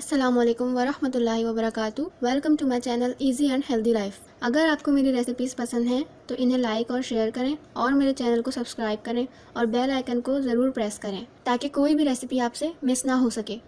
अस्सलाम वालेकुम वरहमतुल्लाहि welcome to my channel easy and healthy life अगर आपको मेरी रेसिपीज़ पसंद हैं तो इन्हें लाइक और शेयर करें और मेरे चैनल को सब्सक्राइब करें और बेल आइकन को ज़रूर प्रेस करें, ताकि कोई भी रेसिपी आपसे मिस ना हो सके।